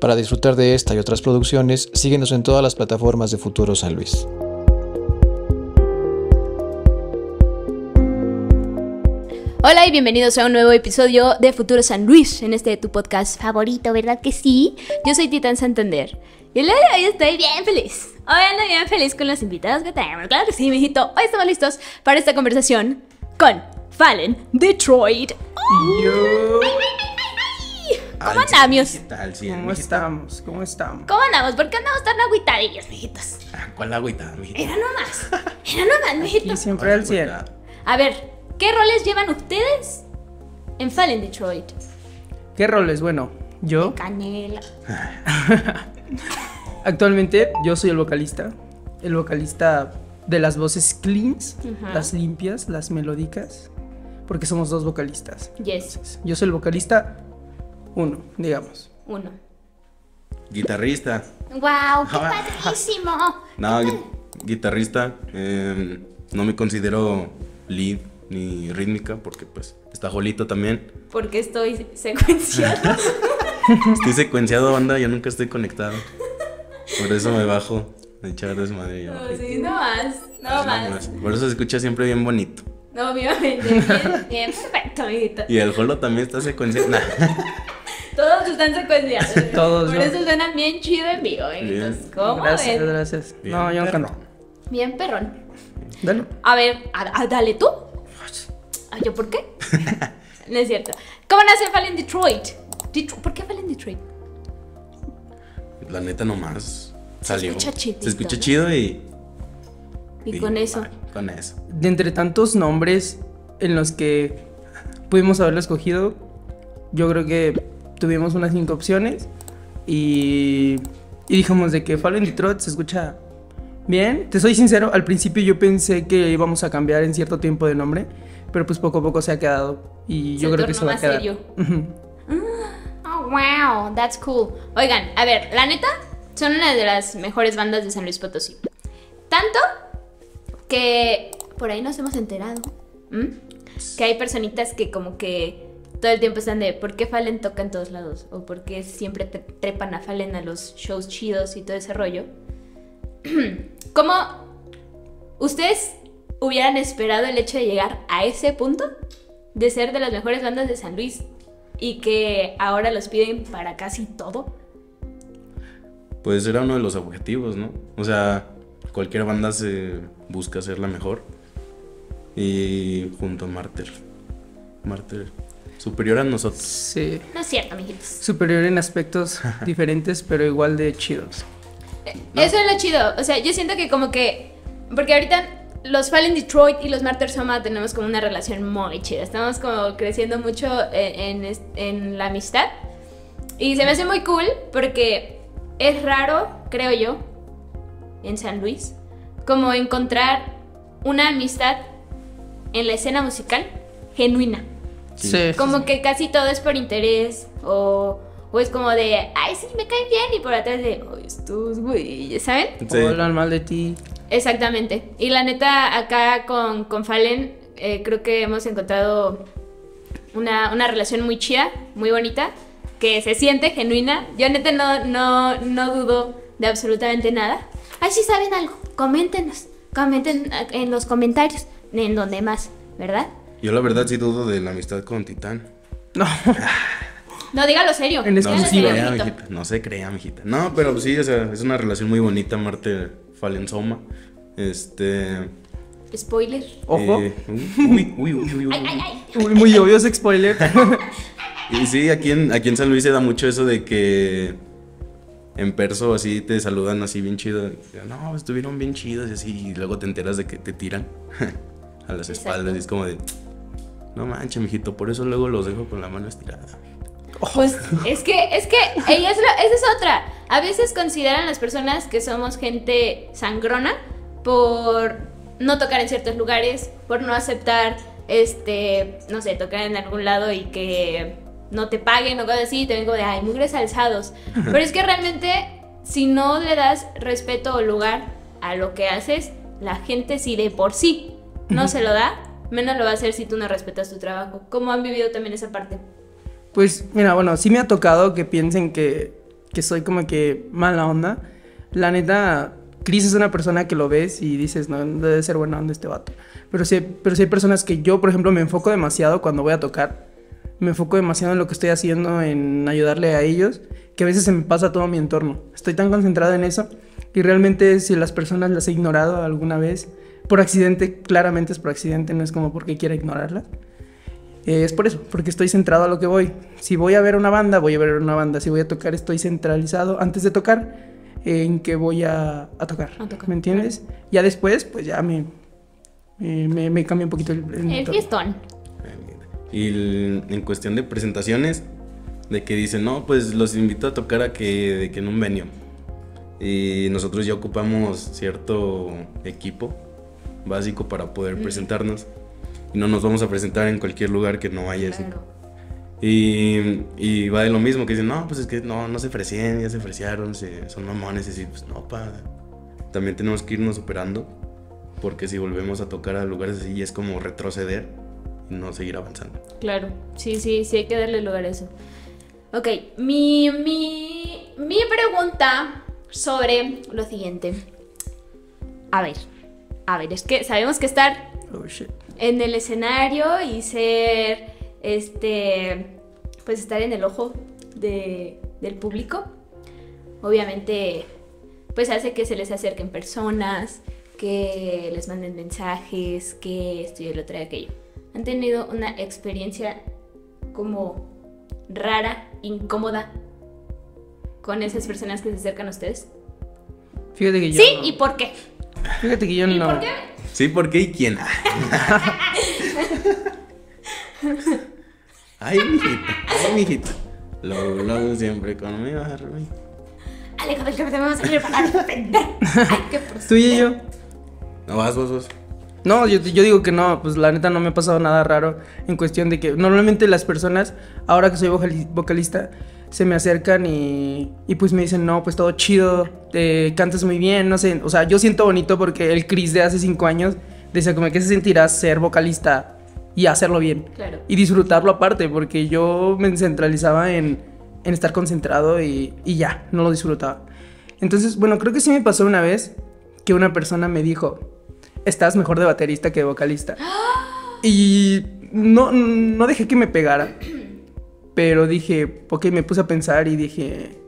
Para disfrutar de esta y otras producciones, síguenos en todas las plataformas de Futuro San Luis. Hola y bienvenidos a un nuevo episodio de Futuro San Luis, en este tu podcast favorito, ¿verdad que sí? Yo soy Titán Santander y el día de hoy estoy bien feliz. Hoy ando bien feliz con los invitados que tenemos. Claro que sí, mijito. Hoy estamos listos para esta conversación con Fallen Detroit. Yo. ¿Cómo andamos? ¿Cómo estamos? ¿Cómo estamos? ¿Cómo andamos? ¿Por qué andamos tan agüitadillos, mijitos? Ah, ¿Cuál agüita? Era nomás. Era nomás, Y mijitos. siempre al 100. A ver, ¿qué roles llevan ustedes en Fallen Detroit? ¿Qué roles? Bueno, yo Canela. actualmente yo soy el vocalista. El vocalista de las voces cleans, las limpias, las melódicas. Porque somos dos vocalistas. Yes, Yo soy el vocalista uno, digamos. uno. Guitarrista. ¡Wow! ¡Qué Ah. padrísimo! No, gui- guitarrista. eh, no me considero lead ni rítmica porque pues está Jolito también. Porque estoy secuenciado. Estoy secuenciado, banda, yo nunca estoy conectado. Por eso me bajo a echar desmadre. No, sí, no más, no Así más. nomás. Por eso se escucha siempre bien bonito. No, obviamente. Bien, bien, perfecto, amiguito. Y el Jolo también está secuenciado. Nah. Todos están secuenciados. Todos, Por ¿no? eso suenan bien chido en vivo, amiguitos. Bien. ¿Cómo Gracias, ven? gracias. Bien, no, yo no perro. canto. Bien perrón. Dale. A ver, a- a- dale tú. ¿Yo por qué? no es cierto. ¿Cómo nace Fallen Detroit? Detro- ¿Por qué Fallen Detroit? La neta nomás salió. escucha chidito, Se escucha ¿no? chido y. Y con eso. Con eso. De entre tantos nombres en los que pudimos haberlo escogido, yo creo que tuvimos unas cinco opciones y, y dijimos de que Fallen Detroit se escucha bien. Te soy sincero, al principio yo pensé que íbamos a cambiar en cierto tiempo de nombre, pero pues poco a poco se ha quedado y Se yo creo que se va a más quedar. serio. Oh, wow, that's cool. Oigan, a ver, la neta, son una de las mejores bandas de San Luis Potosí. Tanto que por ahí nos hemos enterado ¿m? que hay personitas que como que todo el tiempo están de ¿por qué Fallen toca en todos lados? O ¿por qué siempre trepan a Fallen a los shows chidos y todo ese rollo? ¿Cómo ustedes hubieran esperado el hecho de llegar a ese punto? De ser de las mejores bandas de San Luis y que ahora los piden para casi todo. Pues era uno de los objetivos, ¿no? O sea, cualquier banda se busca ser la mejor. Y junto a Martyr. Martyr. Superior a nosotros. Sí. No es cierto, mijitos. Superior en aspectos diferentes, pero igual de chidos. Eso es lo chido. O sea, yo siento que como que. Porque ahorita los Fallen Detroit y los Martyr Soma tenemos como una relación muy chida. Estamos como creciendo mucho en, en es- en la amistad. Y se me hace muy cool porque es raro, creo yo, en San Luis, como encontrar una amistad en la escena musical genuina. Sí. Como que casi todo es por interés o, o es como de, ay, sí, me cae bien y por atrás de, ay, estos güeyes, ¿saben? Sí. Hablan mal de ti. Exactamente. Y la neta, acá con, con Fallen, eh, creo que hemos encontrado una, una relación muy chida, muy bonita, que se siente genuina. Yo neta no, no, no dudo de absolutamente nada. Ay, si saben algo, coméntenos. Comenten en los comentarios, en donde más, ¿verdad? Yo la verdad sí dudo de la amistad con Titán. No. No, dígalo serio. En No se crea, mijita. No se crea, mijita. No, pero sí, o sea, es una relación muy bonita, Marte Fallen Soma. Este. Spoiler. Ojo. eh, uy, uy, uy, uy, uy. Ay, ay, ay. Uy, muy obvio ese spoiler. Y sí, aquí en, aquí en San Luis se da mucho eso de que en perso así te saludan así bien chido. No, estuvieron bien chidos y así. Y luego te enteras de que te tiran a las espaldas. Y es como de. No manches, mijito, por eso luego los dejo con la mano estirada. Pues es que, es que, es la- esa es otra. A veces consideran las personas que somos gente sangrona por no tocar en ciertos lugares, por no aceptar, este, no sé, tocar en algún lado y que no te paguen o cosas así, te vengo de, ay, mugres alzados. Pero es que realmente, si no le das respeto o lugar a lo que haces, la gente si de por sí no se lo da, menos lo va a hacer si tú no respetas tu trabajo. ¿Cómo han vivido también esa parte? Pues mira, bueno, sí me ha tocado que piensen que que soy como que mala onda. La neta, Chris es una persona que lo ves y dices, no, debe ser buena onda este vato. Pero sí, pero sí hay personas que yo, por ejemplo, me enfoco demasiado cuando voy a tocar. Me enfoco demasiado en lo que estoy haciendo, en ayudarle a ellos, que a veces se me pasa todo mi entorno. Estoy tan concentrado en eso y realmente si las personas las he ignorado alguna vez, por accidente, claramente es por accidente, no es como porque quiera ignorarlas. Eh, es por eso, porque estoy centrado a lo que voy. Si voy a ver una banda, voy a ver una banda. Si voy a tocar, estoy centralizado antes de tocar en que voy a, a, tocar, A tocar, ¿Me entiendes? Ya después, pues ya me, me, me- me cambia un poquito el, el El fiestón. Y el- en cuestión de presentaciones, de que dicen, no, pues los invito a tocar a que, de que en un venue. Y nosotros ya ocupamos cierto equipo básico para poder presentarnos. Y no nos vamos a presentar en cualquier lugar que no haya. Claro. Y, y va de lo mismo, que dicen, no, pues es que no, no se ofrecían, ya se ofrecieron, se, son mamones. Y así, pues no, pa. También tenemos que irnos superando. Porque si volvemos a tocar a lugares así, es como retroceder y no seguir avanzando. Claro, sí, sí, sí hay que darle lugar a eso. Ok, mi, mi, mi pregunta sobre lo siguiente. A ver, a ver, es que sabemos que estar Oh, en el escenario y ser, este, pues estar en el ojo de- del público, obviamente, pues hace que se les acerquen personas, que les manden mensajes, que esto y el otro y aquello. ¿Han tenido una experiencia como rara, incómoda con esas personas que se acercan a ustedes? Fíjate que yo. Sí, ¿y por qué? Fíjate que yo ¿Y no. por qué? Sí, ¿por qué y quién? ay, mijito, ay, mijito. Lo lo siempre conmigo, Harvey. Alejo del que me vamos a salir para defender. Ay, qué Tú y yo. No, vas, vas, vas. No, yo, yo digo que no, pues la neta no me ha pasado nada raro en cuestión de que normalmente las personas, ahora que soy vocali- vocalista, se me acercan y, y pues me dicen, no, pues todo chido, te cantas muy bien, no sé, o sea, yo siento bonito porque el Chris de hace cinco años decía como que se sentirá ser vocalista y hacerlo bien. Claro. Y disfrutarlo aparte, porque yo me centralizaba en, en estar concentrado y, y ya, no lo disfrutaba. Entonces, bueno, creo que sí me pasó una vez que una persona me dijo, estás mejor de baterista que de vocalista. Y no, no dejé que me pegara, pero dije, ok, me puse a pensar y dije,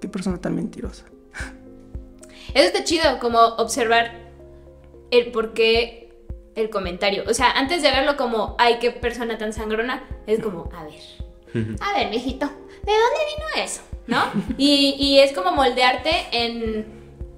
qué persona tan mentirosa. Eso está chido, como observar el por qué el comentario. O sea, antes de verlo como, ay, qué persona tan sangrona, es como, a ver, a ver, mijito, ¿de dónde vino eso? ¿No? Y, y es como moldearte en,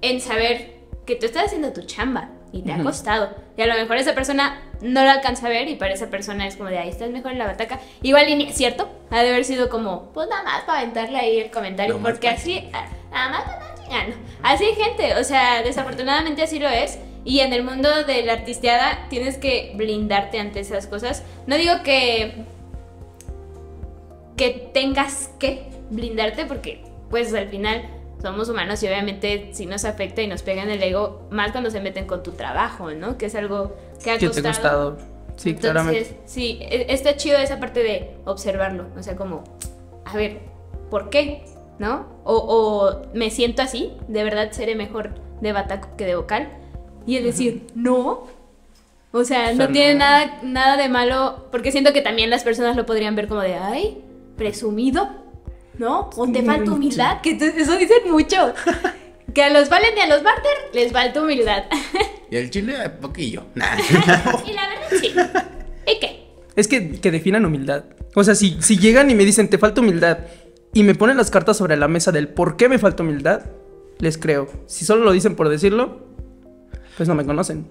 en saber que tú estás haciendo tu chamba y te ha costado. Y a lo mejor esa persona no lo alcanza a ver y para esa persona es como de, ahí estás mejor en la bataca. Igual, ¿cierto? Ha de haber sido como, pues nada más para aventarle ahí el comentario, porque así, ah, nada más chingando. Así hay gente, o sea, desafortunadamente así lo es. Y en el mundo de la artisteada tienes que blindarte ante esas cosas. No digo que que tengas que blindarte porque pues al final somos humanos y obviamente si nos afecta y nos pega en el ego, más cuando se meten con tu trabajo, ¿no? Que es algo que ha ¿Qué te ha costado. costado? Sí, Entonces, claramente. sí, e- está chido esa parte de observarlo, o sea, como, a ver, ¿por qué? ¿No? O, o me siento así, de verdad seré mejor de bataco que de vocal. Y el decir, no. O sea, no tiene nada, nada de malo, porque siento que también las personas lo podrían ver como de, ay, presumido, ¿no? O te falta humildad, que eso dicen mucho. Que a los Valen y a los Barter les falta humildad. Y el chile, poquillo. Nah. y la verdad sí. ¿Y qué? Es que, que definan humildad. O sea, si, si llegan y me dicen, te falta humildad, y me ponen las cartas sobre la mesa del por qué me falta humildad, les creo. Si solo lo dicen por decirlo, pues no me conocen.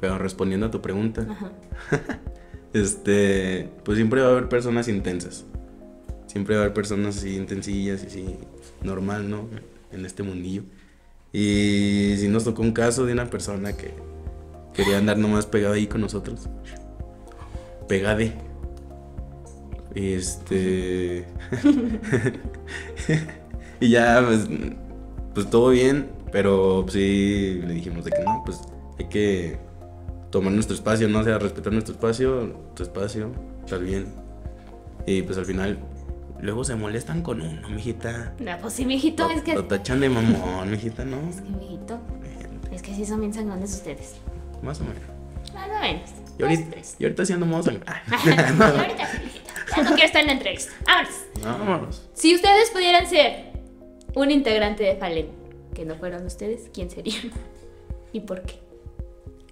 Pero respondiendo a tu pregunta, este, pues siempre va a haber personas intensas. Siempre va a haber personas así intensillas y así, normal, ¿no? En este mundillo. Y si nos tocó un caso de una persona que quería andar nomás pegado ahí con nosotros. Pegade. Y este. y ya, pues, pues todo bien, pero sí le dijimos de que no, pues hay que tomar nuestro espacio, ¿no? Sea, respetar nuestro espacio, tu espacio, estar bien. Y pues al final Luego se molestan con uno, mijita. No, pues sí, mijito, es que. lo tachan de mamón, mijita, ¿no? Es que, mijito. Es que sí son bien sangrones ustedes. Más o menos. Más o menos. Y ahorita, y ahorita sí andamos sang- Ah, Y ahorita sí, mijito. Ya no quiero estar en la entrevista. Vámonos. Vámonos. Si ustedes pudieran ser un integrante de Fallen, que no fueran ustedes, ¿quién serían? ¿Y por qué?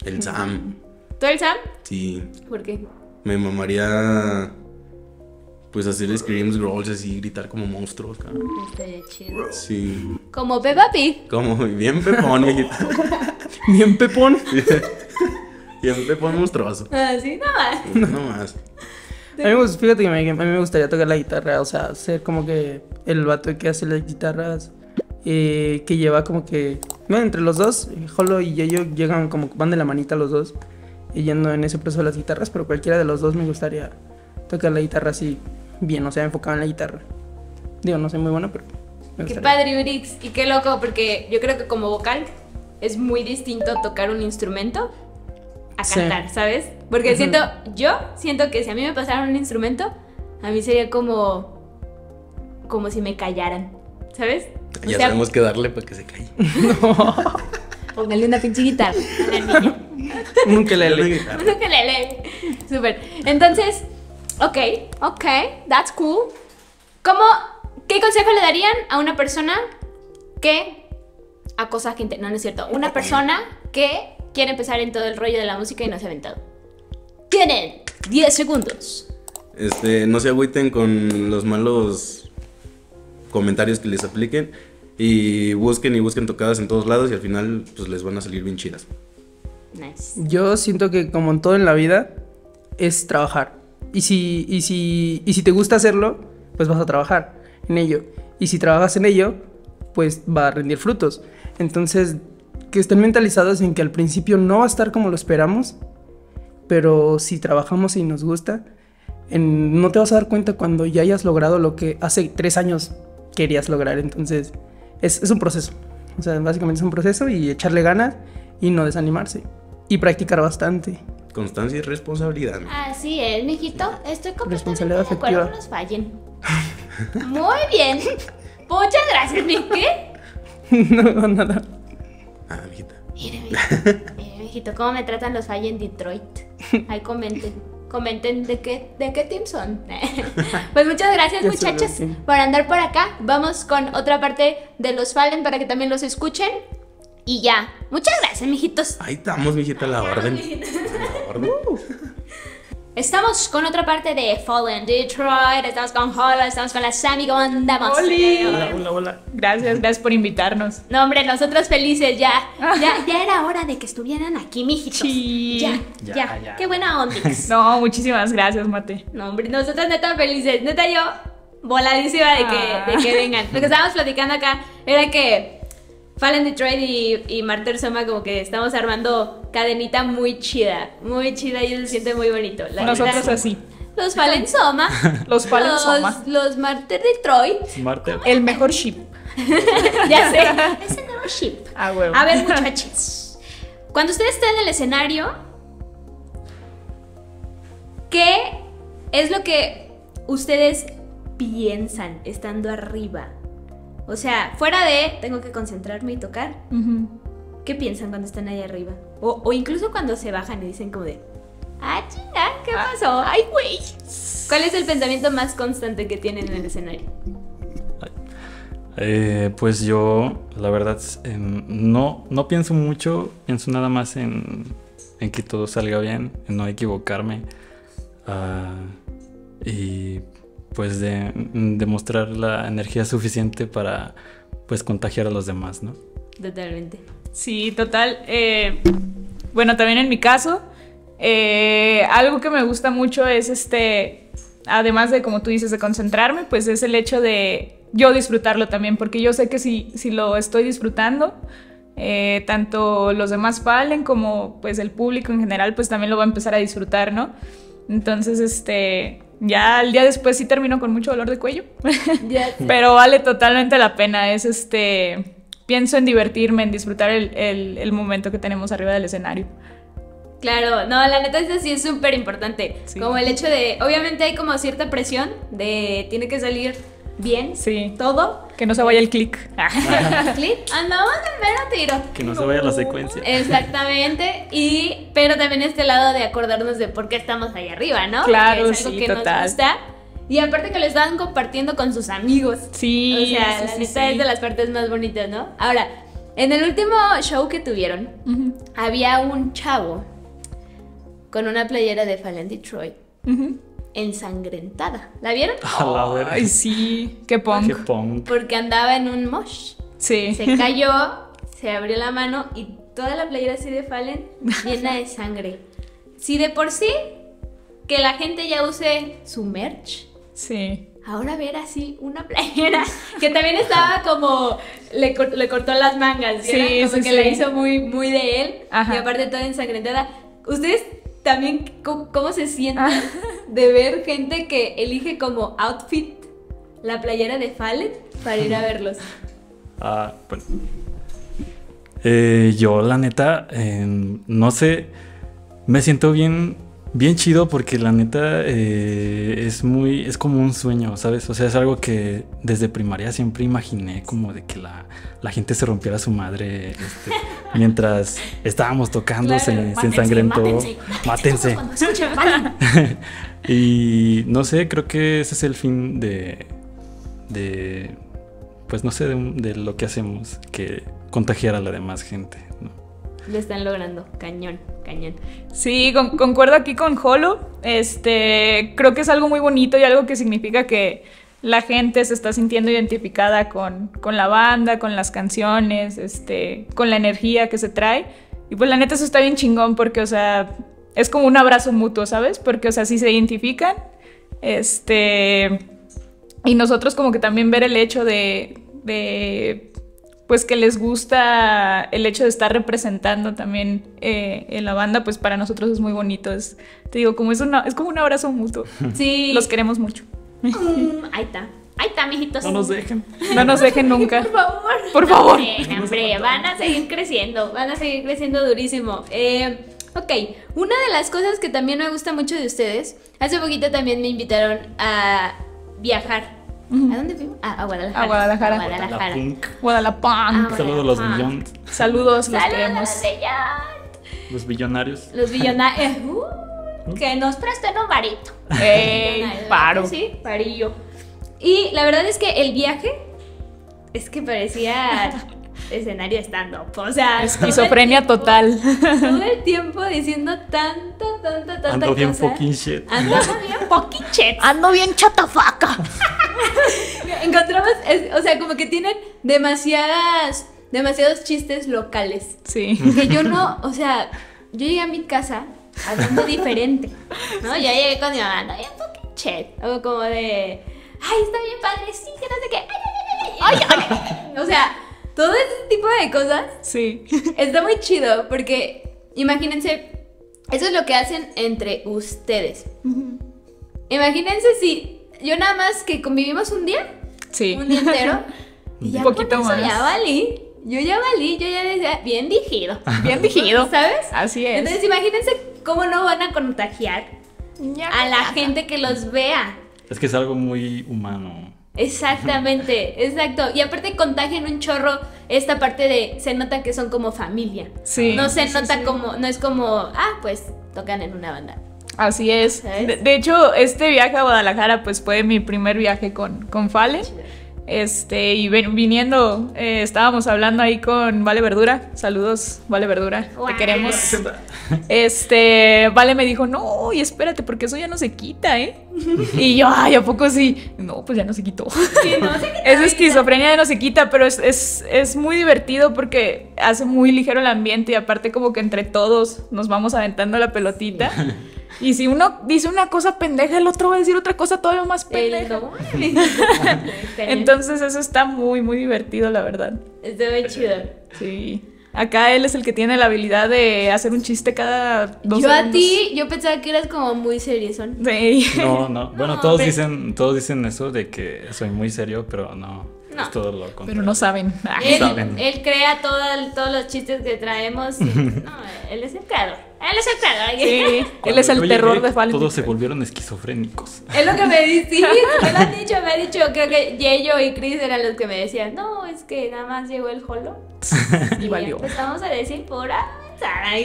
El Sam. ¿Tú el Sam? Sí. ¿Por qué? Me mamaría. Pues hacer screams, growls así, gritar como monstruos, cabrón. Estaría chido. Sí. Como Peppa Pig. Como bien pepón. Bien pepón. Bien pepón monstruoso. Así nada más. No más. A mí, fíjate que me- a mí me gustaría tocar la guitarra, o sea, ser como que el vato que hace las guitarras, eh, que lleva como que, bueno, entre los dos, Holo y Yayo llegan como, van de la manita los dos, y yendo en ese proceso de las guitarras, pero cualquiera de los dos me gustaría tocar la guitarra así, bien, o sea, enfocado en la guitarra. Digo, no soy muy bueno, pero me Qué padre, Urix. Y qué loco, porque yo creo que como vocal es muy distinto tocar un instrumento a Sí. cantar, ¿sabes? Porque siento, yo siento que si a mí me pasaran un instrumento, a mí sería como, como si me callaran, ¿sabes? O Ya sea, sabemos que darle para que se calle. Póngale una pinche guitarra a la niña. Un ukelele. Dale guitarra. Un ukelele. Súper. Entonces, ok, ok, that's cool. ¿Cómo, qué consejo le darían a una persona que acosa gente? No, no es cierto. Una persona que quiere empezar en todo el rollo de la música y no se ha aventado. Tienen 10 segundos. Este, no se agüiten con los malos comentarios que les apliquen. Y busquen y busquen tocadas en todos lados y al final pues les van a salir bien chidas. Nice. Yo siento que como en todo en la vida es trabajar. Y si, y si, y si te gusta hacerlo, pues vas a trabajar en ello. Y si trabajas en ello, pues va a rendir frutos. Entonces, que estén mentalizados en que al principio no va a estar como lo esperamos, pero si trabajamos y nos gusta, no te vas a dar cuenta cuando ya hayas logrado lo que hace tres años querías lograr. Entonces, es, es un proceso. O sea, básicamente es un proceso y echarle ganas y no desanimarse. Y practicar bastante. Constancia y responsabilidad. mi. Así es, mijito. Estoy completamente Responsabilidad de acuerdo. No nos fallen. Muy bien. Muchas gracias, mi ¿Qué? no, nada. Ah, mijita. Mire, mire, mire, mijito, cómo me tratan los Fall en Detroit. Ahí comenten. Comenten de qué, de qué team son. pues muchas gracias, muchachos, por andar por acá. Vamos con otra parte de los Fallen para que también los escuchen. Y ya. Muchas gracias, mijitos. Ahí estamos, mijita, a la orden. A la orden. Estamos con otra parte de Fallen Detroit. Estamos con Hola, estamos con la Sammy. ¿Cómo andamos? ¡Oli! Hola, hola, hola. Gracias, gracias por invitarnos. No, hombre, nosotros felices ya. Ya, ya era hora de que estuvieran aquí, mijitos. Sí. Ya, ya, Ya, ya. Qué buena Ondix. No, muchísimas gracias, Mate. No, hombre, nosotros neta felices. Neta yo voladísima de que, Ah. de que vengan. Lo que estábamos platicando acá era que Fallen Detroit y, y Marter Soma como que estamos armando cadenita muy chida. Muy chida y se siente muy bonito. La Nosotros así. Los Fallen Soma. Los Fallen los, Soma. Los Marter Detroit. Marter. El mejor ship. ya sé. Es el nuevo ship. Ah, huevo. A ver, muchachos. Cuando ustedes estén en el escenario, ¿qué es lo que ustedes piensan estando arriba? O sea, fuera de tengo que concentrarme y tocar. ¿qué piensan cuando están ahí arriba? O, o incluso cuando se bajan y dicen como de, ah, chinga, ¿qué pasó? Ay, güey. ¿Cuál es el pensamiento más constante que tienen en el escenario? Eh, pues yo, la verdad, no, no pienso mucho, pienso nada más en, en que todo salga bien, en no equivocarme. ah, y pues de demostrar la energía suficiente para pues contagiar a los demás, ¿no? Totalmente. Sí, total. eh, bueno, también en mi caso, eh, algo que me gusta mucho es este, además de como tú dices, de concentrarme, pues es el hecho de yo disfrutarlo también, porque yo sé que si, si lo estoy disfrutando, eh, tanto los demás Fallen como pues el público en general, pues también lo va a empezar a disfrutar, ¿no? Entonces, este, ya el día después sí termino con mucho dolor de cuello. Pero vale totalmente la pena. Es este. Pienso en divertirme, en disfrutar el, el- el momento que tenemos arriba del escenario. Claro, no, la neta eso sí es súper importante. Sí. Como el hecho de, obviamente hay como cierta presión de tiene que salir bien Sí. todo. Que no se vaya el clic. Clip, andamos en mero tiro. Que no se vaya la secuencia. Exactamente, y pero también este lado de acordarnos de por qué estamos ahí arriba, ¿no? Claro, Que es algo sí, que total. nos gusta. Y aparte que lo estaban compartiendo con sus amigos. Sí. o sea, sí, la sí, neta sí. es de las partes más bonitas, ¿no? Ahora, en el último show que tuvieron, había un chavo con una playera de Fallen Detroit. Ensangrentada. ¿La vieron? A la. Ay, sí. Qué punk. Qué punk. Porque andaba en un mosh. Sí. Se cayó, se abrió la mano y toda la playera así de Fallen llena de sangre. Si de por sí que la gente ya use su merch, Sí. ahora ver así una playera que también estaba como le, le cortó las mangas, Sí, ¿vieron? como sí, que la sí. hizo muy muy de él Ajá. y aparte toda ensangrentada. ¿Ustedes también cómo, cómo se sienten Ah. de ver gente que elige como outfit la playera de Fallen para ir a verlos? Ah, bueno. Eh, yo, la neta, eh, no sé, me siento bien, bien chido porque la neta eh, es muy, es como un sueño, ¿sabes? O sea, es algo que desde primaria siempre imaginé como de que la, la gente se rompiera su madre este, mientras estábamos tocando, Claro, se, se ensangrentó. mátense, escuchen. Y no sé, creo que ese es el fin de. de. Pues no sé, de, de lo que hacemos, que contagiar a la demás gente. Lo están logrando, cañón, cañón. Sí, con- concuerdo aquí con Holo. Este, creo que es algo muy bonito y algo que significa que la gente se está sintiendo identificada con, con la banda, con las canciones, este, con la energía que se trae. Y pues la neta eso está bien chingón porque, o sea, es como un abrazo mutuo, ¿sabes? Porque, o sea, sí se identifican. Este, y nosotros como que también ver el hecho de pues que les gusta el hecho de estar representando también eh, en la banda, pues para nosotros es muy bonito. Es, te digo, como es, una, es como un abrazo mutuo. Sí. Los queremos mucho. Mm, ahí está. Ahí está, mijitos. No nos dejen. No nos dejen nunca. Por favor. Por favor. Hombre, hombre, van a seguir creciendo. Van a seguir creciendo durísimo. Eh, ok, una de las cosas que también me gusta mucho de ustedes, hace poquito también me invitaron a viajar. ¿A dónde fuimos? Ah, a Guadalajara. A Guadalajara. A Guadalajara. La punk. Guadalapán. Ah, Saludos a los Ajá. billions, Saludos, los Saludos, queremos. Los billonarios. Los billonarios. Uh, que nos presten un varito. Ey, paro. Sí, parillo. Y la verdad es que el viaje es que parecía escenario stand-up. O sea, Esquizofrenia todo tiempo- total. Todo el tiempo diciendo tanta, tanta, tanta Ando bien cosa. fucking shit. Ando bien fucking shit. Ando bien chatafaca. Encontramos, es- o sea, como que tienen demasiadas, demasiados chistes locales. Sí. Que yo no, o sea, yo llegué a mi casa hablando diferente, ¿no? Ya llegué con mi mamá, no, bien fucking shit. O como de, ay, está bien padre, sí, que no sé qué. Ay, ay, ay, ay, ay. O sea, todo ese tipo de cosas Sí. está muy chido porque, imagínense, eso es lo que hacen entre ustedes. Imagínense si yo nada más que convivimos un día, Sí. un día entero, y ya Un poquito más. ya valí. Yo ya valí, yo ya decía, bien digido. Bien digido. ¿Sabes? Así es. Entonces imagínense cómo no van a contagiar a la gente que los vea. Es que es algo muy humano. Exactamente, exacto. Y aparte contagian un chorro esta parte de se nota que son como familia. Sí. No se sí, nota sí. como, no es como, ah, pues tocan en una banda. Así es. De, de hecho, este viaje a Guadalajara pues fue mi primer viaje con, con Fale. Este, y ven- viniendo, eh, estábamos hablando ahí con Vale Verdura. Saludos, Vale Verdura. Te queremos. Este, Vale me dijo, no, y espérate, porque eso ya no se quita, ¿eh? Y yo, ay, ¿a poco sí? No, pues ya no se quitó. Sí, no se quita Esa esquizofrenia ya no se quita, pero es, es, es muy divertido porque hace muy ligero el ambiente y aparte como que entre todos nos vamos aventando la pelotita. Y si uno dice una cosa pendeja, el otro va a decir otra cosa todavía más pendeja. Entonces eso está muy, muy divertido, la verdad. Está muy chido. Sí. Acá él es el que tiene la habilidad de hacer un chiste cada dos Yo a ti, yo pensaba que eras como muy seriezón. Sí. No, no. Bueno, No, todos dicen, todos dicen eso de que soy muy serio, pero no. No. Es todo lo Pero no saben. Ah, Él, saben. él crea todo el- todos los chistes que traemos. y- no, él es el creador. Él es el creador. Sí, él es el yo terror de Fallen. Todos se volvieron esquizofrénicos. Es lo que me dice, sí, me lo han dicho, me han dicho, creo que Yeyo y Chris eran los que me decían, no, es que nada más llegó el holo. Y Y valió. empezamos a decir Ay,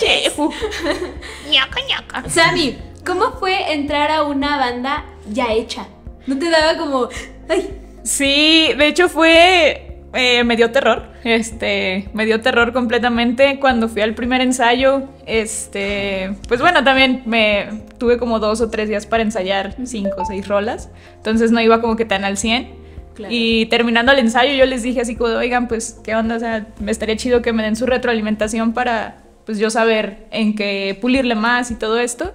viejo. Sammy, ¿cómo fue entrar a una banda ya hecha? ¿No te daba como, ay, Sí, de hecho fue. eh, me dio terror. Este. Me dio terror completamente cuando fui al primer ensayo. Este. Pues bueno, también me tuve como dos o tres días para ensayar cinco o seis rolas. Entonces no iba como que tan al 100. Claro. Y terminando el ensayo, yo les dije así como, oigan, pues, ¿qué onda? O sea, me estaría chido que me den su retroalimentación para, pues, yo saber en qué pulirle más y todo esto.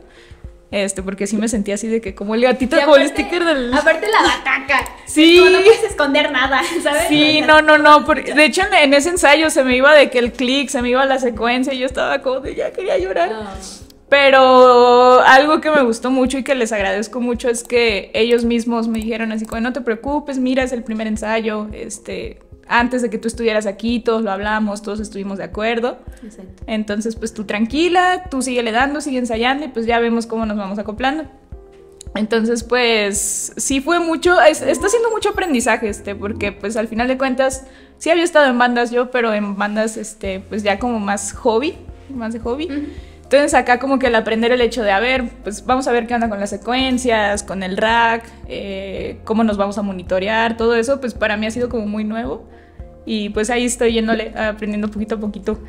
Este, porque sí me sentía así de que como el gatito Y como el aparte- sticker del... Aparte la bataca. Sí. Como no puedes esconder nada, ¿sabes? Sí, no, no, no. porque- de hecho, en, en ese ensayo se me iba de que el clic, se me iba la secuencia y yo estaba como de ya quería llorar. No. Pero algo que me gustó mucho y que les agradezco mucho es que ellos mismos me dijeron así como no te preocupes, mira, es el primer ensayo, este, antes de que tú estuvieras aquí, todos lo hablamos, todos estuvimos de acuerdo. Exacto. Entonces, pues tú tranquila, tú sigue le dando, sigue ensayando y pues ya vemos cómo nos vamos acoplando. Entonces, pues sí fue mucho, es- está siendo mucho aprendizaje este, porque pues al final de cuentas sí había estado en bandas yo, pero en bandas este, pues ya como más hobby, más de hobby. Entonces acá como que el aprender el hecho de, a ver, pues vamos a ver qué onda con las secuencias, con el rack, eh, cómo nos vamos a monitorear, todo eso, pues para mí ha sido como muy nuevo. Y pues ahí estoy yéndole, aprendiendo poquito a poquito.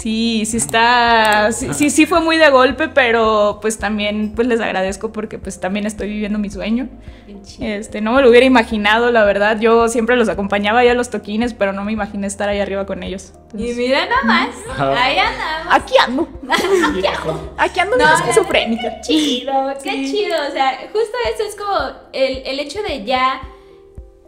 Sí, sí está, sí, sí, sí fue muy de golpe, pero pues también pues les agradezco porque pues también estoy viviendo mi sueño. Este, no me lo hubiera imaginado, la verdad. Yo siempre los acompañaba ya a los toquines, pero no me imaginé estar ahí arriba con ellos. Y mira nomás, ahí andamos. aquí ando. Aquí ando No, bien la esquizofrénica. neta, Qué chido, qué chido. O sea, justo eso es como el, el hecho de ya.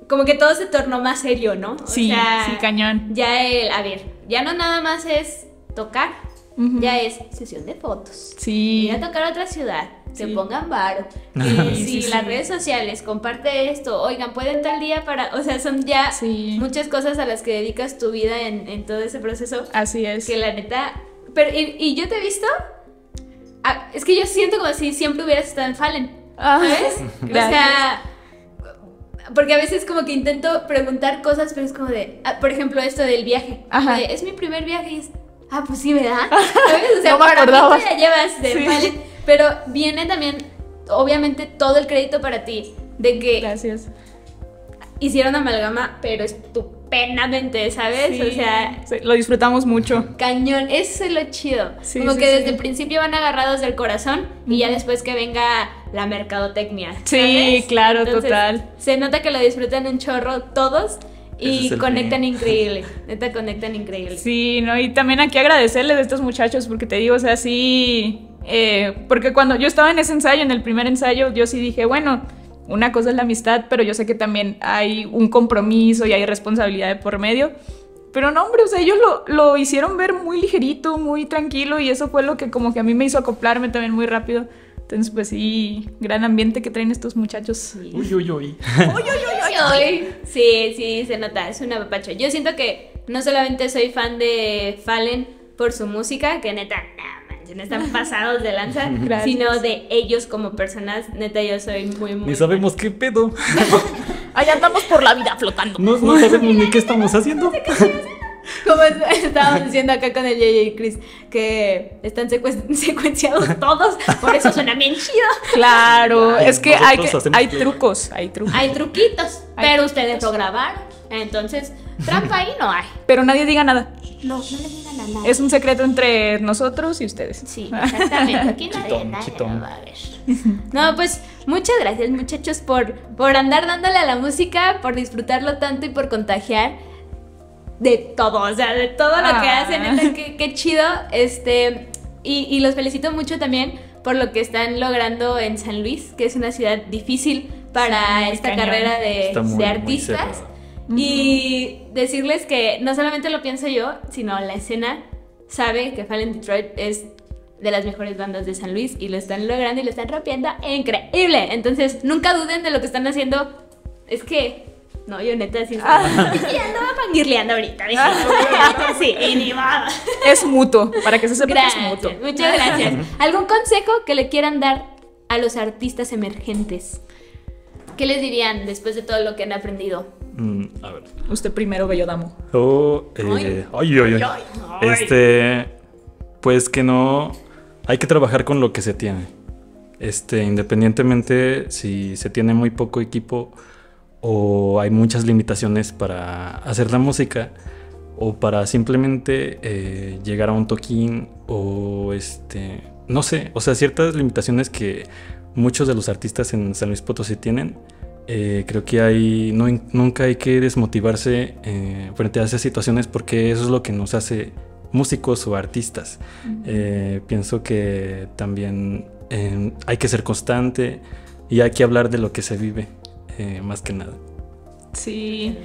Como que todo se tornó más serio, ¿no? O Sí, sea, sí, cañón. Ya el. A ver, ya no nada más es tocar, Ujú. ya es sesión de fotos. Sí. Ir a tocar a otra ciudad, que Sí. pongan varo. Sí, Que sí, si sí. las redes sociales, comparte esto, oigan, pueden tal día para. O sea, son ya Sí. muchas cosas a las que dedicas tu vida en, en todo ese proceso. Así es. Que la neta. Pero, y, y yo te he visto. ah, es que yo siento como si siempre hubieras estado en Fallen. Ah, ¿Sabes? O gracias. sea. Porque a veces como que intento preguntar cosas, pero es como de. ah, por ejemplo, esto del viaje. Ajá. De, es mi primer viaje y es. Ah, pues sí, ¿verdad? ¿Sabes? O sea, No me acordaba. tú ya llevas de Sí. Pero viene también, obviamente, todo el crédito para ti. De que Gracias. hicieron amalgama, pero estupendamente, ¿sabes? Sí, O sea, sí, lo disfrutamos mucho. Cañón, eso es lo chido. Sí, Como que desde el principio van agarrados del corazón y ya después que venga la mercadotecnia. Sí, claro, total. Se nota que lo disfrutan un chorro todos y conectan fin. increíble. Neta, conectan increíble. Sí, ¿no? Y también aquí agradecerles a estos muchachos porque te digo, o sea, sí, eh, porque cuando yo estaba en ese ensayo, en el primer ensayo, yo sí dije, bueno, una cosa es la amistad, pero yo sé que también hay un compromiso y hay responsabilidad de por medio. Pero no, hombre, o sea, ellos lo, lo hicieron ver muy ligerito, muy tranquilo y eso fue lo que como que a mí me hizo acoplarme también muy rápido. Entonces, pues sí, gran ambiente que traen estos muchachos. Uy, uy, uy. Ay, Sí, sí, se nota, es una papacho. Yo siento que no solamente soy fan de Fallen por su música, que neta, no manches, no están pasados de lanza, Gracias. sino de ellos como personas. Neta, yo soy muy, muy. Ni sabemos qué pedo. Ahí andamos por la vida flotando. No, no sabemos ni qué estamos haciendo. Como es- estábamos diciendo acá con el JJ y Chris, que están secuen- secuenciados todos, por eso suena bien chido. Claro, Ay, es que hay, que, trucos, hay trucos. Hay truquitos, Hay pero ustedes lo grabaron. Entonces, trampa ahí no hay. Pero nadie diga nada. No, no le digan a nadie. Es un secreto entre nosotros y ustedes. Sí, exactamente. Aquí nadie, Chitón, nadie chitón. lo va a ver. No, pues muchas gracias muchachos por, por andar dándole a la música, por disfrutarlo tanto y por contagiar de todo, o sea, de todo lo que Ah. hacen, neta, qué, qué chido. Este, y, y los felicito mucho también por lo que están logrando en San Luis, que es una ciudad difícil para Sí, esta cañón. carrera de, muy, artistas. Y decirles que no solamente lo pienso yo, sino la escena sabe que Fallen Detroit es de las mejores bandas de San Luis y lo están logrando y lo están rompiendo increíble. Entonces, nunca duden de lo que están haciendo Es que. No, yo neta sí. Ah. Sí, andaba fangirleando ahorita. dije, sí, y ni modo. Es mutuo, para que se sepa que es mutuo. muchas gracias. ¿Algún consejo que le quieran dar a los artistas emergentes? ¿Qué les dirían después de todo lo que han aprendido? Mm, a ver. Usted primero, bello damo. Oh, eh, ay, ay, ay. Este, pues que no, hay que trabajar con lo que se tiene. Este, independientemente si se tiene muy poco equipo o hay muchas limitaciones para hacer la música o para simplemente eh, llegar a un toquín o este, no sé, o sea, ciertas limitaciones que muchos de los artistas en San Luis Potosí tienen. eh, creo que hay, no, nunca hay que desmotivarse eh, frente a esas situaciones porque eso es lo que nos hace músicos o artistas. Pienso que también hay que ser constante y hay que hablar de lo que se vive, eh, más que nada. Sí.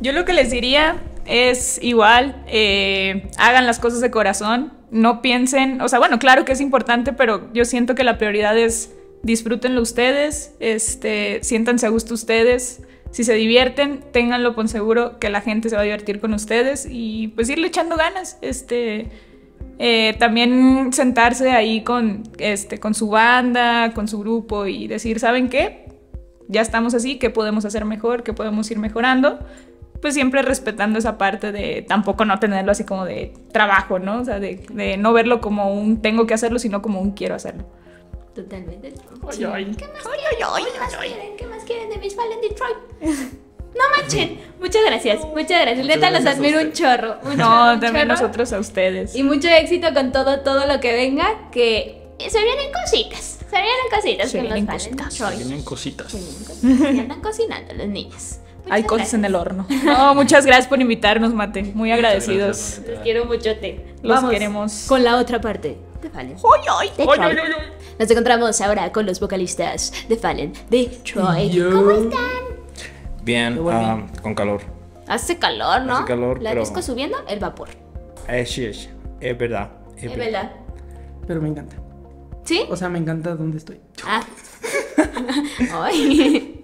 Yo lo que les diría es igual, eh, hagan las cosas de corazón, no piensen, o sea, bueno, claro que es importante, pero yo siento que la prioridad es disfrútenlo ustedes, este, siéntanse a gusto ustedes, si se divierten, ténganlo por seguro que la gente se va a divertir con ustedes y pues irle echando ganas, este, eh, también sentarse ahí con, este, con su banda, con su grupo y decir, ¿saben qué? Ya estamos así, ¿qué podemos hacer mejor? ¿Qué podemos ir mejorando? Pues siempre respetando esa parte de tampoco no tenerlo así como de trabajo, ¿no? O sea, de, de no verlo como un tengo que hacerlo, sino como un quiero hacerlo. Totalmente. Ay, ay. ¿Qué más quieren? ¿Qué más quieren? ¿Qué más quieren de Miss Fallen Detroit? No manchen. Muchas gracias, muchas gracias. Neta, los admiro un chorro. un chorro, No, un también chorro. nosotros a ustedes. Y mucho éxito con todo, todo lo que venga, que se vienen cositas. Se vienen cositas Se con los vienen cositas. Tienen cositas. Se vienen cositas. Y andan cocinando los niños. Hay Muchas cosas en el gracias. horno. No, muchas gracias por invitarnos, Mate. Muy agradecidos. Los quiero mucho, te. Los Vamos queremos. Con la otra parte de Fallen. Detroit. Nos encontramos ahora con los vocalistas de Fallen Detroit. ¿Cómo están? Bien, ah, con calor. Hace calor, ¿no? Hace calor, La pero- disco subiendo, el vapor. Eh, sí, es, es verdad. Es Es verdad. verdad. Pero me encanta. ¿Sí? O sea, me encanta donde estoy. Ah. Ay.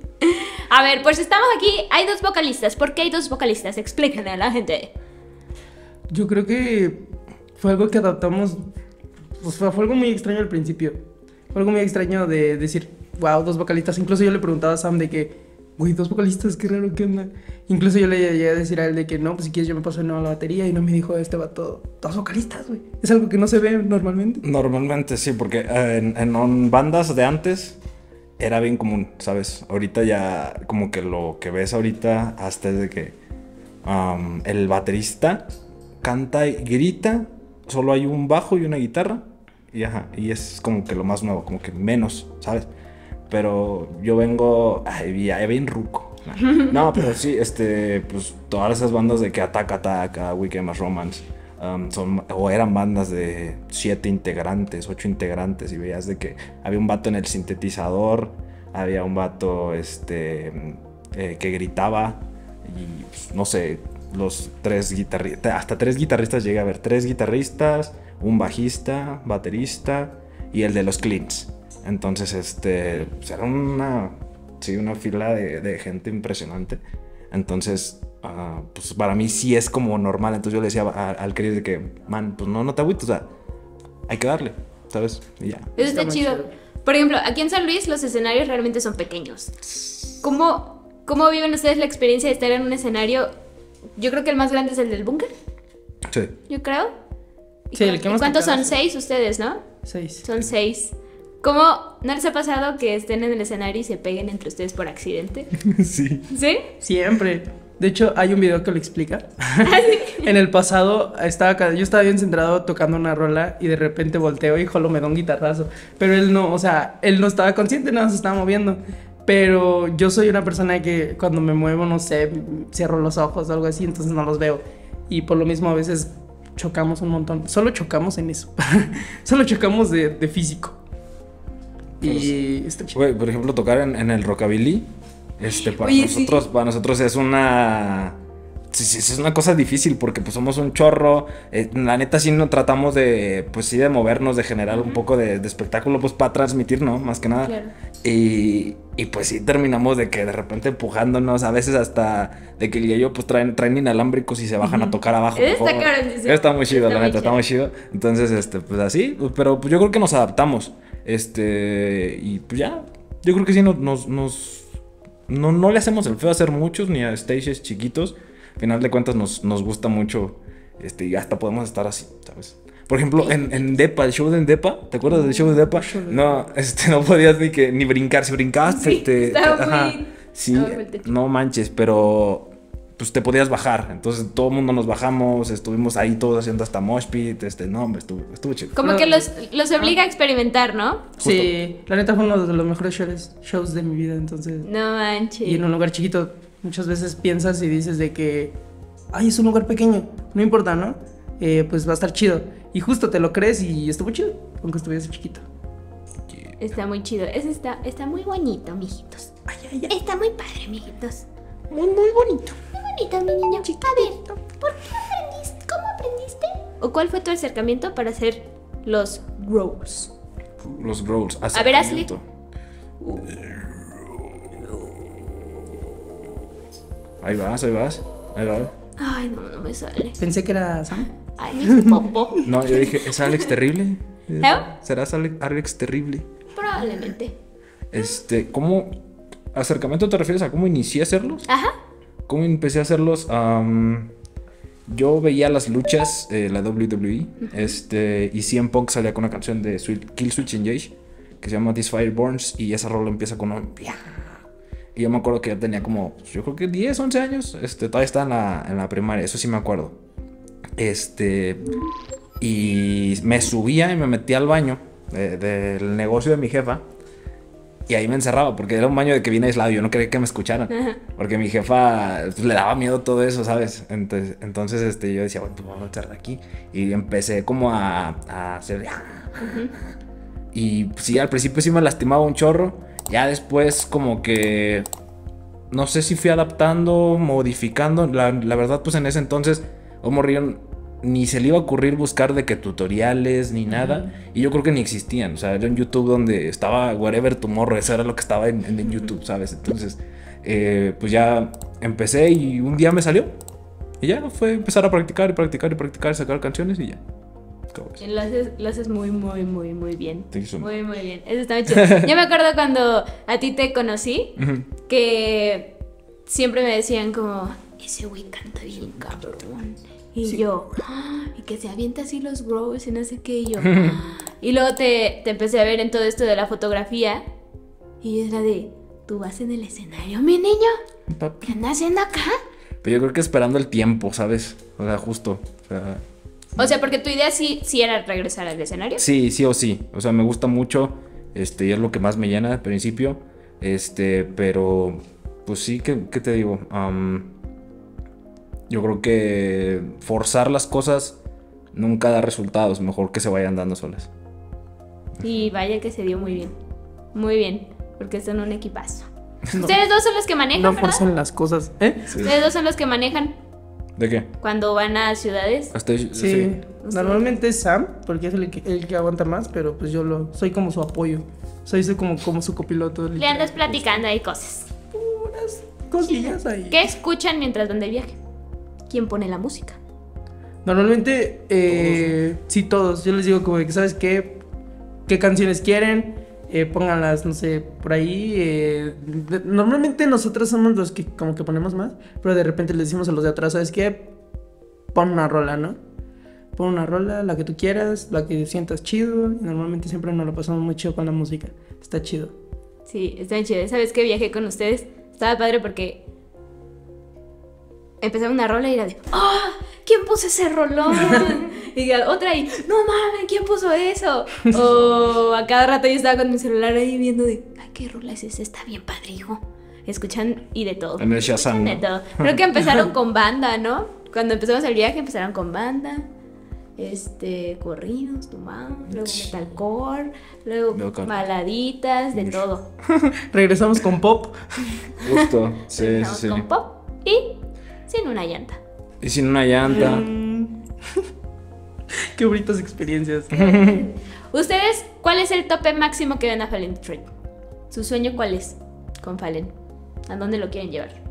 A ver, pues estamos aquí. Hay dos vocalistas. ¿Por qué hay dos vocalistas? Explíquenle a la gente. Yo creo que fue algo que adaptamos. Pues fue, fue algo muy extraño al principio. Fue algo muy extraño de decir, wow, dos vocalistas. Incluso yo le preguntaba a Sam de que, güey, dos vocalistas, qué raro, qué onda. Incluso yo le llegué a decir a él de que no, pues si quieres yo me paso de nuevo a la batería. Y no me dijo, este va todo. Dos vocalistas, güey. Es algo que no se ve normalmente. Normalmente sí, porque eh, en, bandas de antes era bien común, ¿sabes? Ahorita ya, como que lo que ves ahorita, hasta es de que el baterista canta y grita, solo hay un bajo y una guitarra, y es como que lo más nuevo, como que menos, ¿sabes? Pero yo vengo, ay, ya, bien ruco. No, pero sí, este, pues todas esas bandas de que Attack Attack, Weekend Mass Romance, um, son, o eran bandas de siete integrantes, ocho integrantes, y veías de que había un vato en el sintetizador, había un vato, este, eh, que gritaba, y pues, no sé, los tres guitarristas, hasta tres guitarristas llegué a ver, tres guitarristas, un bajista, baterista y el de los cleans. Entonces, este, pues, era una, sí, una fila de, de gente impresionante. Entonces, ah, pues para mí sí es como normal. Entonces yo le decía a- al querido de que, man, pues no, no te agüites, o sea, hay que darle, ¿sabes? Y ya. Eso está, muy chido. chido. Por ejemplo, aquí en San Luis los escenarios realmente son pequeños. ¿Cómo, ¿Cómo viven ustedes la experiencia de estar en un escenario? Yo creo que el más grande es el del búnker, Sí. yo creo. ¿Y Sí, el que ¿Cuántos son? Seis ustedes, ¿no? Seis. Son seis. ¿Cómo no les ha pasado que estén en el escenario y se peguen entre ustedes por accidente? sí. ¿Sí? Siempre. De hecho, hay un video que lo explica. en el pasado, estaba, yo estaba bien centrado tocando una rola y de repente volteo y Jolo me da un guitarrazo. Pero él no, o sea, él no estaba consciente, nada, se estaba moviendo. Pero yo soy una persona que cuando me muevo, no sé, cierro los ojos o algo así, entonces no los veo. Y por lo mismo a veces chocamos un montón. Solo chocamos en eso. Solo chocamos de, de físico. Y está chido. Güey, por ejemplo, tocar en, en el rockabilly, este, para Oye, sí. nosotros, para nosotros es una sí, sí, es una cosa difícil porque pues somos un chorro. eh, la neta sí no tratamos de, pues sí, de movernos, de generar un poco de, de espectáculo, pues para transmitir, ¿no? Más que nada. Claro. Y, y pues sí terminamos de que de repente empujándonos, a veces hasta de que el y yo pues traen, traen inalámbricos y se bajan a tocar abajo. Está Está muy chido, Está la neta, está muy chido. Entonces, este, pues así, pero pues yo creo que nos adaptamos. Este, y pues ya, yo creo que sí nos, nos, nos- no, no le hacemos el feo a hacer muchos ni a stages chiquitos. Al final de cuentas nos, nos gusta mucho, este, y hasta podemos estar así, ¿sabes? Por ejemplo, en, en Depa, el show de Depa, ¿te acuerdas del show de Depa? No, este, no podías ni que ni brincar, si brincabas Sí, te, te- estaba ajá. sí, no manches, pero pues te podías bajar, entonces todo el mundo nos bajamos, estuvimos ahí todos haciendo hasta mosh pit, este, no, hombre, estuvo, estuvo chido. Como que los, los obliga a experimentar, ¿no? Sí, la neta fue uno de los mejores shows, shows de mi vida, entonces. No manches. Y en un lugar chiquito, muchas veces piensas y dices de que, ay, es un lugar pequeño, no importa, ¿no? Eh, pues va a estar chido. Y justo te lo crees y estuvo chido, aunque estuviese chiquito. Está muy chido. Ese está, está muy bonito, mijitos. Ay, ay, ay. Está muy padre, mijitos. Muy, muy bonito. Muy bonito, mi niño. A ver, ¿por qué aprendiste? ¿Cómo aprendiste? ¿O cuál fue tu acercamiento para hacer los grows? Los growls. A ver, hazle. Ahí vas, ahí vas, ahí vas. Ay, no, no me sale. Pensé que era Sam. Ay, me hice popó. No, yo dije, ¿es Alex terrible? ¿Eh? ¿Serás Ale- Alex terrible? Probablemente. Este, ¿cómo acercamiento te refieres a cómo inicié a hacerlos? Ajá. ¿Cómo empecé a hacerlos? Yo veía las luchas, eh, la WWE, este, y CM Punk salía con una canción de Sweet- Kill Switch Engage que se llama This Fire Burns y esa rola empieza con un... Y yo me acuerdo que ya tenía como, yo creo que 10, 11 años, este, todavía estaba en la, en la primaria, eso sí me acuerdo. Este, y me subía y me metía al baño de- del negocio de mi jefa y ahí me encerraba, porque era un baño de que viene aislado. Yo no quería que me escucharan. Porque mi jefa pues, le daba miedo todo eso, ¿sabes? Entonces, entonces este, yo decía, bueno, pues vamos a encerrar aquí. Y empecé como a, a hacer. Y pues, sí, al principio sí me lastimaba un chorro. Ya después, como que. No sé si fui adaptando, modificando. La, la verdad, pues en ese entonces, un morrillo ni se le iba a ocurrir buscar de que tutoriales ni nada. Y yo creo que ni existían. O sea, era en YouTube donde estaba Wherever Tomorrow. Eso era lo que estaba en, en YouTube, ¿sabes? Entonces, eh, pues ya empecé y un día me salió. Y ya fue empezar a practicar y practicar y practicar, sacar canciones y ya. Lo haces, lo haces muy, muy, muy, muy bien. Muy, muy bien. Eso está muy chido. Yo me acuerdo cuando a ti te conocí que siempre me decían como, ese güey canta bien cabrón. Y yo, "Ah", y que se avienta así los grows y no sé qué. Y yo, "Ah". y luego te, te empecé a ver en todo esto de la fotografía. Y es la de, tú vas en el escenario, mi niño. Papi. ¿Qué andas haciendo acá? Pero yo creo que esperando el tiempo, ¿sabes? O sea, justo. O sea, O sea, porque tu idea sí, sí era regresar al escenario. Sí, sí o sí. O sea, me gusta mucho. Este, y es lo que más me llena al principio. Este, pero. Pues sí, ¿qué, qué te digo? Am, yo creo que forzar las cosas nunca da resultados. Mejor que se vayan dando solas. Y vaya que se dio muy bien. Muy bien. Porque son un equipazo. Ustedes dos son los que manejan, No ¿verdad? forzan las cosas, ¿eh? Ustedes dos son los que manejan ¿De qué? cuando van a ciudades. Hasta Sí. Normalmente es Sam, porque es el que, el que aguanta más, pero pues yo lo soy como su apoyo. Soy, como, como su copiloto. Le andas platicando ahí cosas. Unas cosillas ahí. ¿Qué escuchan mientras van de viaje? ¿Quién pone la música? Normalmente, eh, sí, todos. Yo les digo como que, ¿sabes qué? ¿Qué canciones quieren? Eh, pónganlas, no sé, por ahí. eh, de- normalmente nosotros somos los que como que ponemos más, pero de repente les decimos a los de atrás, ¿sabes qué? Pon una rola, ¿no? Pon una rola, la que tú quieras, la que sientas chido. Y normalmente siempre nos lo pasamos muy chido con la música. Está chido. Sí, está bien chido. ¿Sabes qué viajé con ustedes? Estaba padre porque empezaba una rola y era de ¡Ah! ¿Quién puso ese rolón? y otra y ¡No mames! ¿Quién puso eso? O a cada rato yo estaba con mi celular ahí viendo de ¡Ay, qué rola es esa! Está bien padre, hijo. Escuchan y de todo. En el Shazam, De todo. Creo que empezaron con banda, ¿no? Cuando empezamos el viaje empezaron con banda. Este, corridos, tumbados, luego metalcore, luego con- baladitas, de todo. Regresamos con pop. Justo. Sí, sí, Empezamos sí. con pop y sin una llanta. Y sin una llanta. Qué bonitas experiencias. ¿Ustedes cuál es el tope máximo que ven a Fallen Detroit? ¿Su sueño cuál es con Fallen? ¿A dónde lo quieren llevar?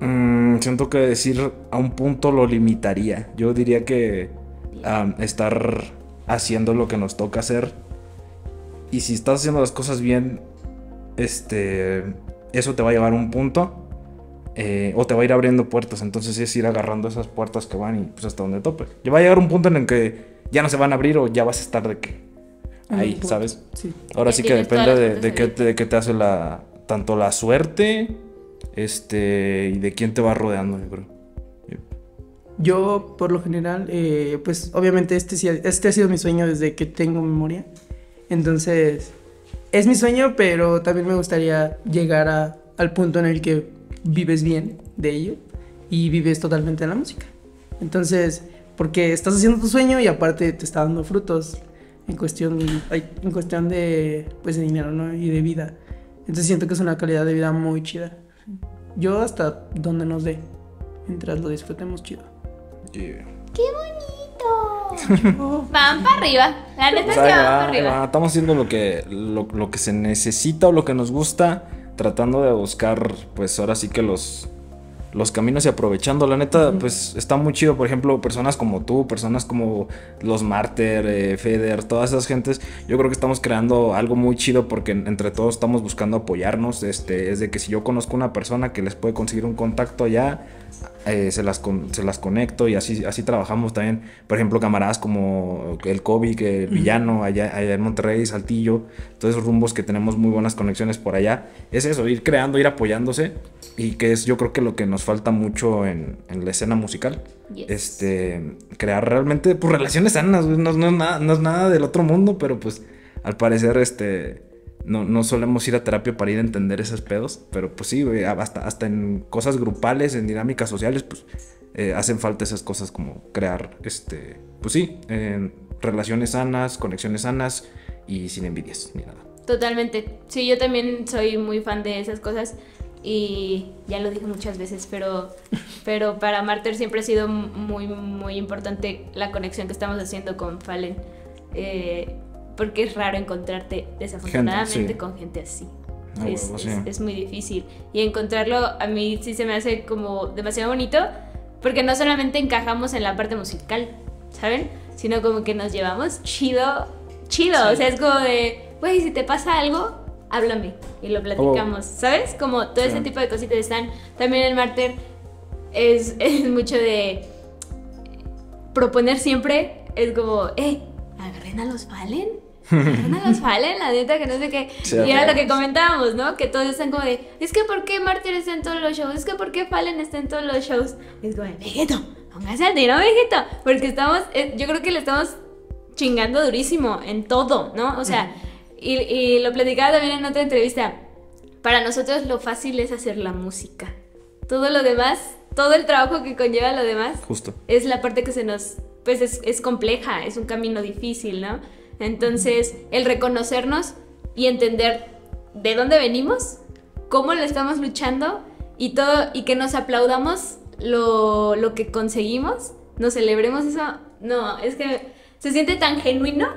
Mm, siento que decir a un punto lo limitaría. Yo diría que estar haciendo lo que nos toca hacer. Y si estás haciendo las cosas bien, este, eso te va a llevar a un punto. Eh, o te va a ir abriendo puertas. Entonces es ir agarrando esas puertas que van y pues hasta donde tope. Ya va a llegar un punto en el que ya no se van a abrir o ya vas a estar de que ahí. ¿sabes? Sí. Ahora Ya sí que depende de, qué, de qué te hace la tanto la suerte este y de quién te va rodeando, yo creo. Yo, por lo general, eh, pues obviamente este, sí- este ha sido mi sueño desde que tengo memoria. Entonces, es mi sueño, pero también me gustaría llegar a- al punto en el que vives bien de ello y vives totalmente de la música. Entonces, porque estás haciendo tu sueño y aparte te está dando frutos en cuestión, en cuestión de, pues, de dinero ¿no? y de vida. Entonces siento que es una calidad de vida muy chida. Yo hasta donde nos dé, mientras lo disfrutemos chido. Yeah. ¡Qué bonito! Van para arriba. La neta sí ahí van va, para arriba. va. Estamos haciendo lo que, lo, lo que se necesita o lo que nos gusta, tratando de buscar, pues ahora sí que los, los caminos y aprovechando. La neta, pues está muy chido. Por ejemplo, personas como tú, personas como los Marter, eh, Feder, todas esas gentes. Yo creo que estamos creando algo muy chido porque en- entre todos estamos buscando apoyarnos. Este, es de que si yo conozco una persona que les puede conseguir un contacto allá, eh, se, las con- se las conecto y así, así trabajamos también. Por ejemplo, camaradas como el Kobe, que el villano allá, allá en Monterrey, Saltillo, todos esos rumbos que tenemos muy buenas conexiones por allá. Es eso, ir creando, ir apoyándose y que es yo creo que lo que nos falta mucho en, en la escena musical. Yes. Este, crear realmente pues, relaciones sanas, no, no es nada, no es nada del otro mundo, pero pues al parecer este... No, no solemos ir a terapia para ir a entender esos pedos, pero pues sí, hasta, hasta en cosas grupales, en dinámicas sociales, pues eh, hacen falta esas cosas como crear, este, pues sí, eh, relaciones sanas, conexiones sanas y sin envidias ni nada. Totalmente. Sí, yo también soy muy fan de esas cosas y ya lo dije muchas veces, pero, pero para Marter siempre ha sido muy, muy importante la conexión que estamos haciendo con Fallen. eh, porque es raro encontrarte desafortunadamente Gente, sí. con gente así. Ah, es, es- sí. es muy difícil. Y encontrarlo a mí sí se me hace como demasiado bonito, porque no solamente encajamos en la parte musical, ¿saben? Sino como que nos llevamos chido, chido. O sea, es como de, güey, si te pasa algo, háblame y lo platicamos, ¿sabes? Como todo ese Sí. tipo de cositas están. También el Marter es, es mucho de proponer siempre, es como, eh, agarren a los Fallen. A los Fallen, la neta, que no sé qué. Sí, y era lo que comentábamos, ¿no? Que todos están como de, es que ¿por qué Martyr está en todos los shows? Es que ¿por qué Fallen está en todos los shows? Es como, Vegeto, póngase al tiro, Vegeto. Porque estamos, eh, yo creo que le estamos chingando durísimo en todo, ¿no? O sea, y, y lo platicaba también en otra entrevista. Para nosotros lo fácil es hacer la música. Todo lo demás, todo el trabajo que conlleva lo demás, Justo. es la parte que se nos, pues es, es compleja, es un camino difícil, ¿no? Entonces, el reconocernos y entender de dónde venimos, cómo lo estamos luchando y todo, y que nos aplaudamos lo, lo que conseguimos, nos celebremos eso, no, es que se siente tan genuino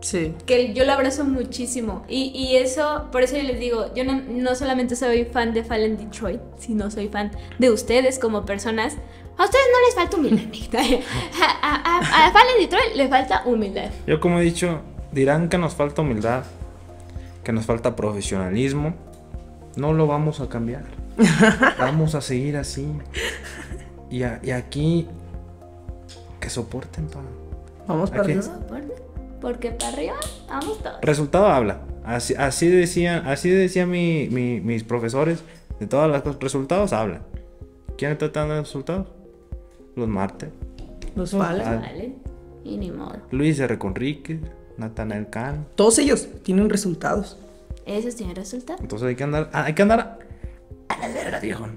Sí. que yo lo abrazo muchísimo. Y, y eso, por eso yo les digo, yo no, no solamente soy fan de Fallen Detroit, sino soy fan de ustedes como personas. A ustedes no les falta humildad. a, a- a- a Fallen Detroit les falta humildad. Yo como he dicho, dirán que nos falta humildad, que nos falta profesionalismo. No lo vamos a cambiar. vamos a seguir así. Y, a- y aquí, que soporten, pa. Vamos para arriba. Porque para arriba vamos todos. Resultado habla. Así, así decían, así decían mi- mi- mis profesores. De todas las cosas, resultados hablan. ¿Quién está dando resultados? Los Marte, Los Fallen. Ah. Vale. Y ni modo. Luis R. Conríquez, Natanael Can. Todos ellos tienen resultados. Esos tienen resultado. Entonces hay que andar, ah, hay que andar a la verga, viejo.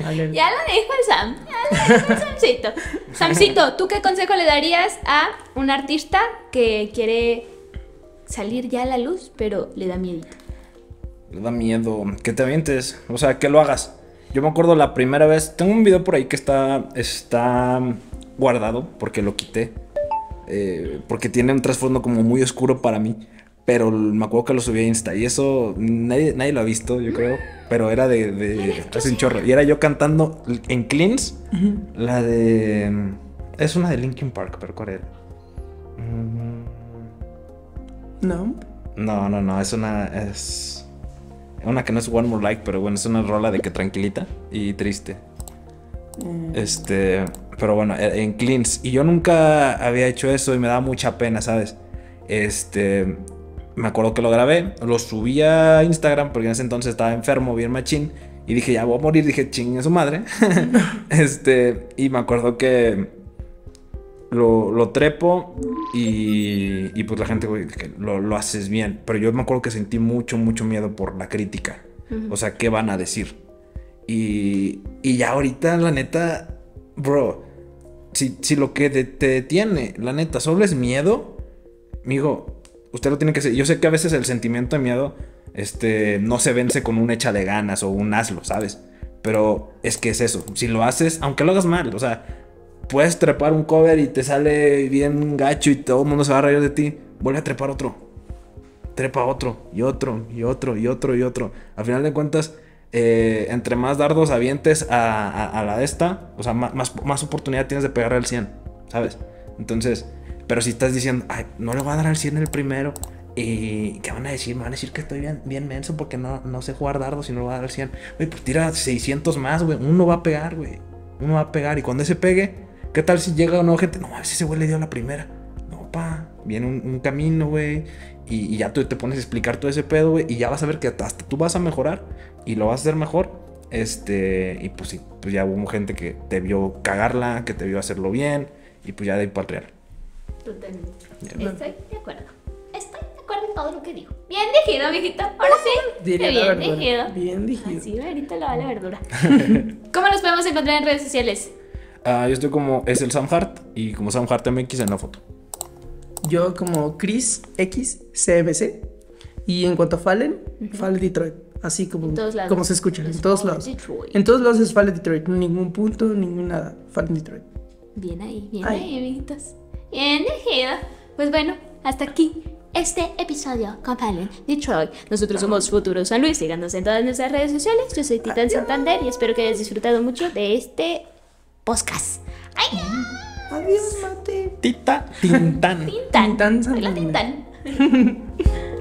Ya lo dijo el Sam. Ya lo dijo el Samcito. Samcito, ¿tú qué consejo le darías a un artista que quiere salir ya a la luz, pero le da miedo? Le da miedo que te avientes, o sea, que lo hagas. Yo me acuerdo la primera vez. Tengo un video por ahí que está, está guardado porque lo quité. eh, porque tiene un trasfondo como muy oscuro para mí. Pero me acuerdo que lo subí a Insta. Y eso nadie, nadie lo ha visto, yo creo. Pero era de, de hace un chorro. Y era yo cantando en Cleans. La de. Es una de Linkin Park, pero ¿cuál era? Mm, No. No, no, no. Es una. Es. Una que no es One More Like, pero bueno, es una rola de que tranquilita y triste. Este, pero bueno, e- en Cleans. Y yo nunca había hecho eso y me daba mucha pena, ¿sabes? Este, me acuerdo que lo grabé, lo subí a Instagram porque en ese entonces estaba enfermo, bien machín. Y dije, ya voy a morir. Dije, chingue su madre. este, y me acuerdo que lo, lo trepo y, y pues la gente, güey, que lo, lo haces bien. Pero yo me acuerdo que sentí mucho, mucho miedo por la crítica. O sea, ¿qué van a decir? Y, y ya ahorita, la neta, bro, si, si lo que te, te detiene, la neta, solo es miedo, amigo, usted lo tiene que hacer. Yo sé que a veces el sentimiento de miedo este, no se vence con un hecha de ganas o un hazlo, ¿sabes? Pero es que es eso. Si lo haces, aunque lo hagas mal, o sea, puedes trepar un cover y te sale bien gacho y todo el mundo se va a reír de ti, vuelve a trepar otro. Trepa otro y otro y otro y otro y otro. Al final de cuentas, eh, entre más dardos avientes a, a- la de esta, o sea, más, más oportunidad tienes de pegarle al 100, ¿sabes? Entonces, pero si estás diciendo, ay, no le voy a dar al 100 el primero, ¿y qué van a decir? Me van a decir que estoy bien, bien menso porque no, no sé jugar dardos y no le voy a dar al 100. Güey, pues tira 600 más, güey. Uno va a pegar, güey. Uno va a pegar. Y cuando ese pegue, ¿qué tal si llega una gente? No, a ver si ese güey le dio la primera. No, pa. Viene un, un camino, güey. Y, y ya tú te pones a explicar todo ese pedo, güey. Y ya vas a ver que hasta tú vas a mejorar. Y lo vas a hacer mejor. Este. Y pues sí, pues ya hubo gente que te vio cagarla, que te vio hacerlo bien. Y pues ya de ahí para el real. Totalmente. Estoy de acuerdo. Estoy de acuerdo en todo lo que digo. Bien digido, mijito. Ahora sí. Diría bien digido. Bien digido. Así, ahorita lo va la verdura. ¿Cómo nos podemos encontrar en redes sociales? Ah, yo estoy como es el Sam Hart y como Sam Hart MX en la foto. Yo como Chris X CMC. Y en cuanto a Fallen, Fallen Detroit. Así como, como se escucha, en todos lados. Detroit. En todos lados es Fallen Detroit. Ningún punto, ningún nada. Fallen Detroit. Bien ahí, bien ahí, amiguitos. Bien digido. Pues bueno, hasta aquí este episodio con Fallen Detroit. Nosotros somos Futuro San Luis. Síganos en todas nuestras redes sociales. Yo soy Titán Santander y espero que hayas disfrutado mucho de este podcast. ¡Ay! Adiós, mate. Tita Tintán. Tintán. Tintán. Tintán.